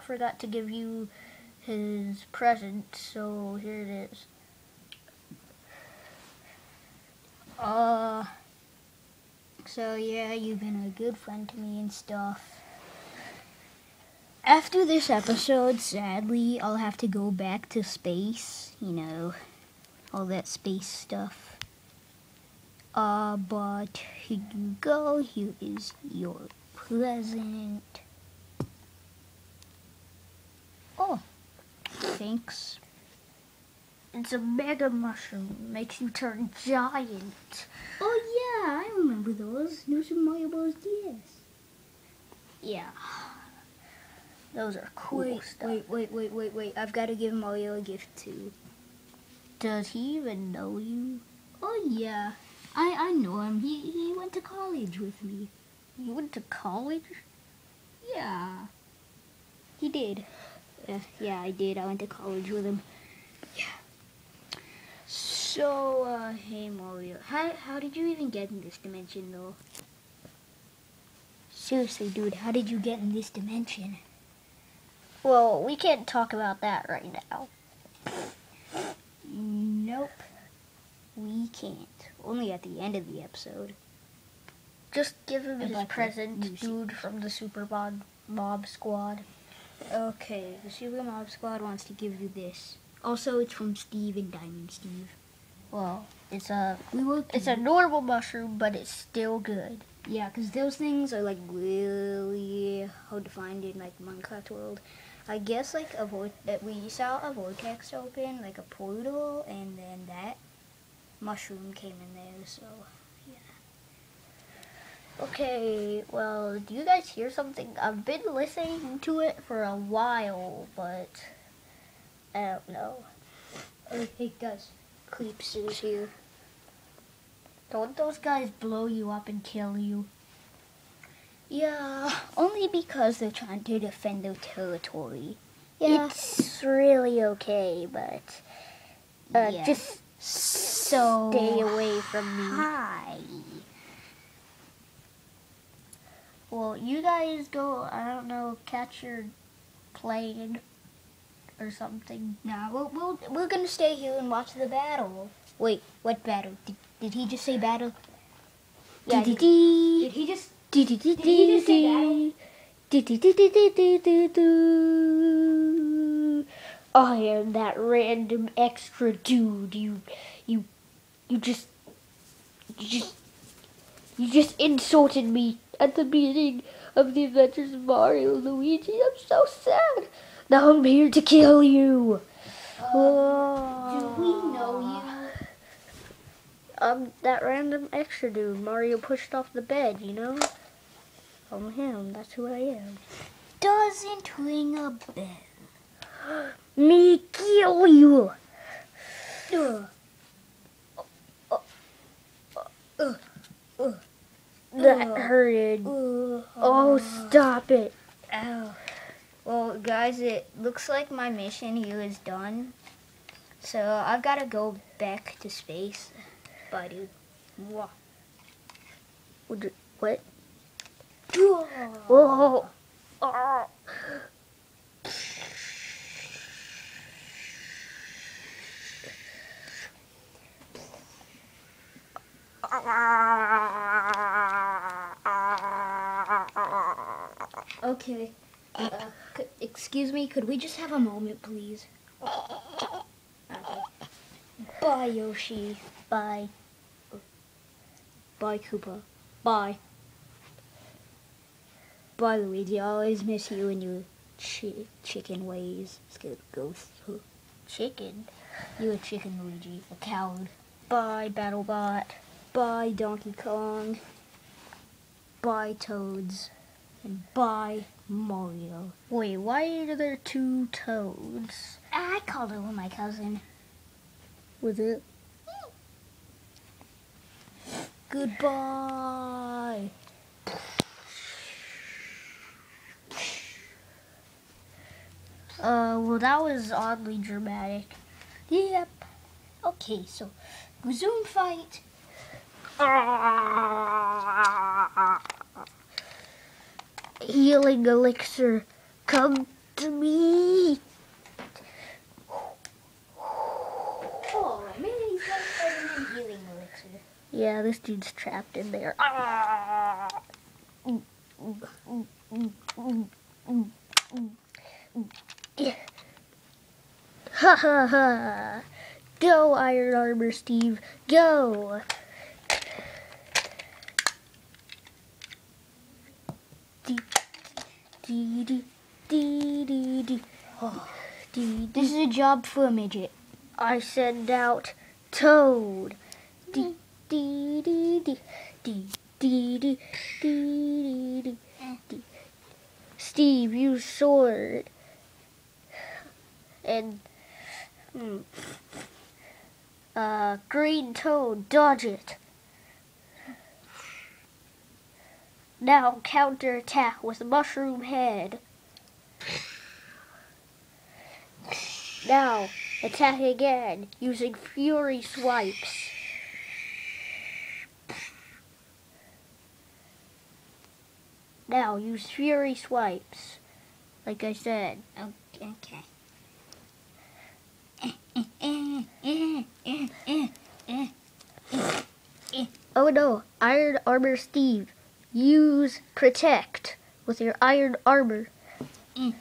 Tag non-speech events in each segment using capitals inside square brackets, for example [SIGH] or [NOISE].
Forgot to give you his present, so here it is. Uh, so yeah, you've been a good friend to me and stuff. After this episode, sadly, I'll have to go back to space, you know, all that space stuff. Uh, but here you go, here is your present. Oh, thanks. It's a mega mushroom. Makes you turn giant. Oh yeah, I remember those. New Super Mario Bros. DS. Yeah. Those are cool Wait, stuff. wait, wait, wait, wait, wait. I've got to give Mario a gift too. Does he even know you? Oh yeah, I I know him. He he went to college with me. You went to college? Yeah, he did. Uh, yeah, I did. I went to college with him. Yeah. So, uh, hey Mario, how how did you even get in this dimension though? Seriously, dude, how did you get in this dimension? Well, we can't talk about that right now. Nope, we can't. Only at the end of the episode. Just give him his present, dude from the Super Mob, Mob Squad. Okay, the Super Mob Squad wants to give you this. Also, it's from Steve and Diamond Steve. Well, it's a We will. it's a normal mushroom, but it's still good. Yeah, because those things are like really hard to find in like Minecraft world. I guess like a that we saw a vortex open, like a portal, and then that mushroom came in there. So Okay, well, do you guys hear something? I've been listening to it for a while, but I don't know. hey guys, Creeps is here. Don't those guys blow you up and kill you? Yeah, only because they're trying to defend their territory. Yeah, It's really okay, but uh, Yeah. just so stay away from me. Hi. Well, you guys go, I don't know, catch your plane or something. Nah, we'll, we'll, we're gonna stay here and watch the battle. Wait, what battle? Did, did he just say battle? Yeah, did, did he just... Did he just say battle? I am that random extra dude. You, you, you just, you just, you just insulted me at the beginning of the Adventures of Mario Luigi. I'm so sad. Now I'm here to kill you. Uh, do we know you? Uh, I'm that random extra dude Mario pushed off the bed, you know? I'm him. That's who I am. Doesn't ring a bell. [GASPS] Me kill you. Ugh. That Ugh. Hurted. Oh, stop it. Ow. Well, guys, it looks like my mission here is done. So I've got to go back to space. Buddy. Mwah. What? What? Whoa. Whoa. Oh. Okay. Uh, excuse me, could we just have a moment, please? Okay. Bye, Yoshi. Bye. Bye, Koopa. Bye. Bye, Luigi. I always miss you and your chi- chicken ways. Scared ghost. Chicken. You're a chicken, Luigi. A coward. Bye, BattleBot. Bye, Donkey Kong. Bye, Toads. Bye, Mario. Wait, why are there two toads? I called it with my cousin. Was it? Goodbye. Uh, well, that was oddly dramatic. Yep. Okay, so resume fight. Healing elixir, come to me. Oh, maybe he's got healing elixir. Yeah, this dude's trapped in there. Ah! Ha ha ha! Go, Iron Armor Steve, go! Dee dee dee dee dee dee. Oh, Dee dee. this is a job for a midget. I send out Toad. Dee dee dee dee dee dee dee dee dee dee. Steve, use sword. And hmm, uh, Green Toad, dodge it. Now counterattack with Mushroom Head. Now attack again using Fury Swipes. Now use Fury Swipes. Like I said. Okay. Oh no, Iron Armor Steve. Use Protect with your Iron Armor. Mm.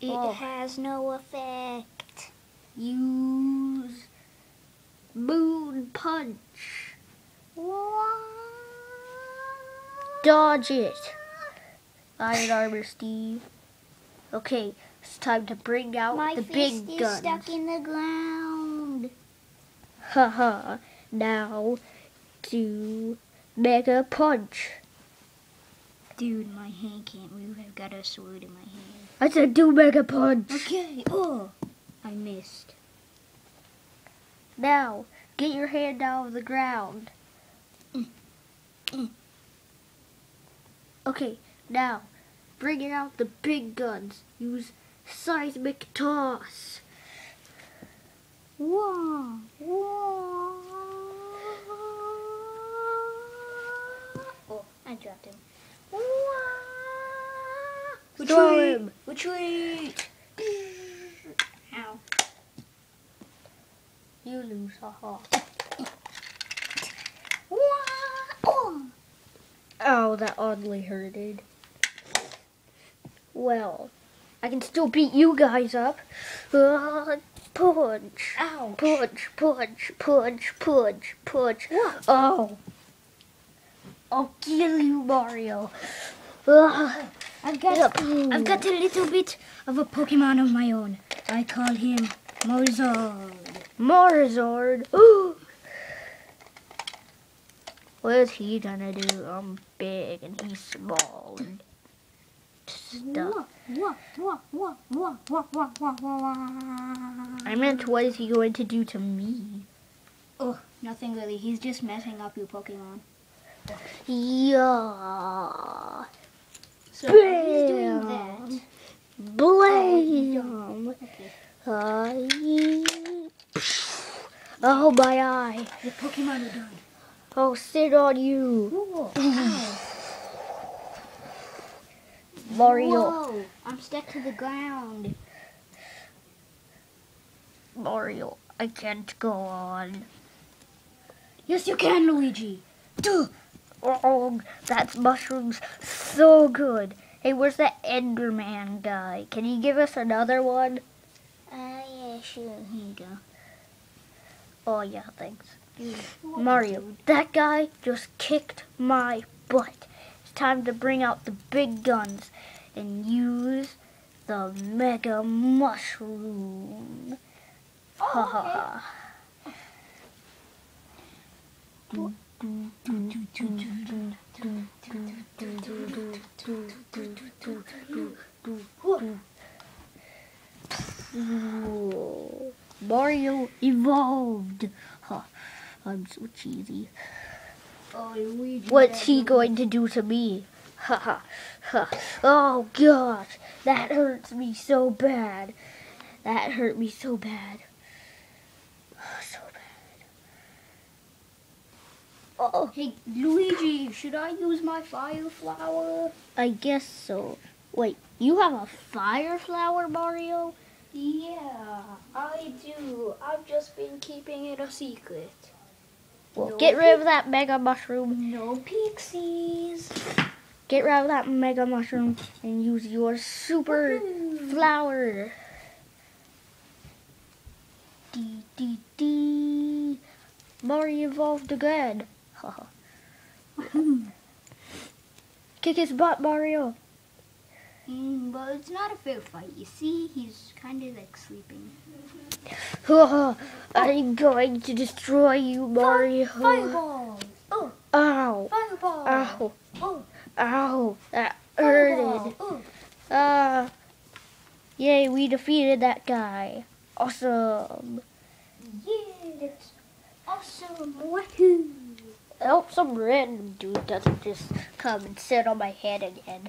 It Oh. has no effect. Use Moon Punch. Dodge it. Iron Armor Steve. Okay, it's time to bring out My the fist big is guns. stuck in the ground. Haha. now do Mega Punch. Dude, my hand can't move. I've got a sword in my hand. I said do Mega Punch. Okay. Oh, I missed. Now, get your hand out of the ground. Mm. Mm. Okay, now, bringing out the big guns. Use seismic toss. Whoa. Oh, I dropped him. Throw him. Retreat. Ow. You lose, haha. Oh. Oh, that oddly hurted. Well, I can still beat you guys up. Uh, punch. Ow. Punch, punch, punch, punch, punch. What? Oh. I'll kill you, Mario. Ugh. I've got Yep. I've got a little bit of a Pokemon of my own. I call him Mozart. Marzard. Ooh. What is he gonna do? I'm big and he's small and wah. I meant, what is he going to do to me? Oh, nothing really. He's just messing up your Pokemon. Yeah. So he's doing that. Bam. Blam. Okay. Uh, oh, my eye. The Pokemon are done. I'll sit on you. Whoa. Mario. I'm stuck to the ground. Mario, I can't go on. Yes, you can, Luigi. Duh. Oh, that's mushrooms so good. Hey, where's that Enderman guy? Can you give us another one? Uh, yeah, sure. Here you go. Oh, yeah, thanks. Mario, that guy just kicked my butt. It's time to bring out the big guns and use the Mega Mushroom. Ha ha. Mario evolved. Huh. I'm so cheesy. Oh, Luigi. What's he going to do to me? Ha ha ha. Oh gosh, that hurts me so bad. That hurt me so bad. Oh, [SIGHS] So bad. Oh, Hey, Luigi, should I use my fire flower? I guess so. Wait, you have a fire flower, Mario? Yeah, I do. I've just been keeping it a secret. Well, No get rid of that mega mushroom. No pixies. Get rid of that mega mushroom and use your super Woohoo. flower. Dee dee dee. Mario evolved again. Haha. [LAUGHS] Kick his butt, Mario. Mm, but it's not a fair fight. You see, he's kind of like sleeping. [LAUGHS] I'm going to destroy you, Mario. Fireball! Oh, Ow. fireball! Ow. Oh, Ow. That hurted. Oh, Uh, yay, we defeated that guy. Awesome. yeah, that's awesome! Wahoo! I hope some random dude doesn't just come and sit on my head again.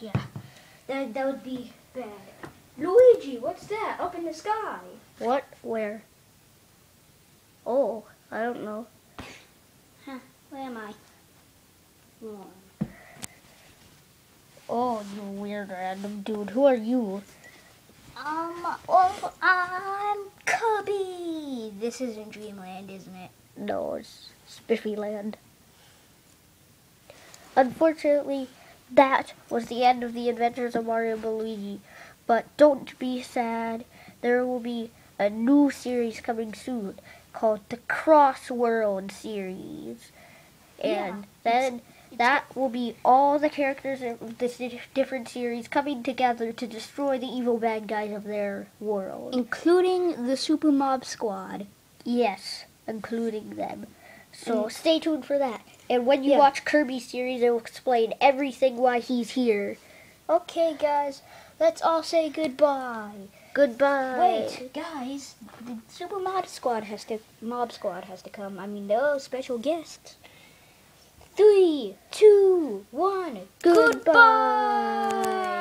Yeah, that that would be bad. Luigi, what's that up in the sky? What? Where? Oh, I don't know. Where am I? Wrong. Oh, you weird random dude. Who are you? Um, oh, I'm Kirby. This isn't Dreamland, isn't it? No, it's Spiffy Land. Unfortunately, that was the end of the adventures of Mario and Luigi. But don't be sad. There will be a new series coming soon called the Cross World series. And Yeah, then that will be all the characters of this different series coming together to destroy the evil bad guys of their world. Including the Super Mob Squad. Yes, including them. So mm. stay tuned for that. And when you Yeah. watch Kirby's series, it will explain everything why he's here. Okay, guys, let's all say goodbye. Goodbye. Wait, guys, the Super Mob Squad has to Mob Squad has to come. I mean, those special guests. Three, two, one. Goodbye. Goodbye.